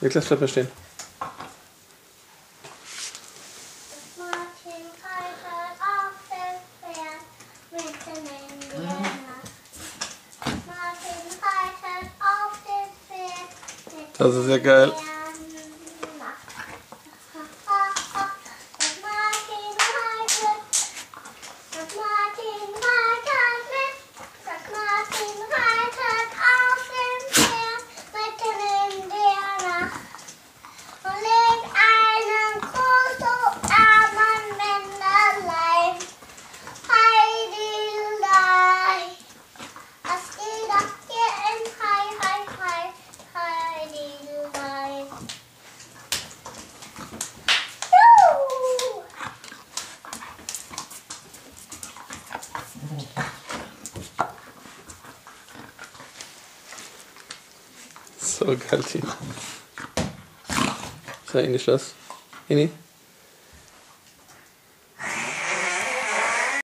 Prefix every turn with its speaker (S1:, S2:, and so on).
S1: Niklas, bleib mal stehen. Das ist ja geil. So geil, Tina. Ist ja ähnlich was. Ähnlich?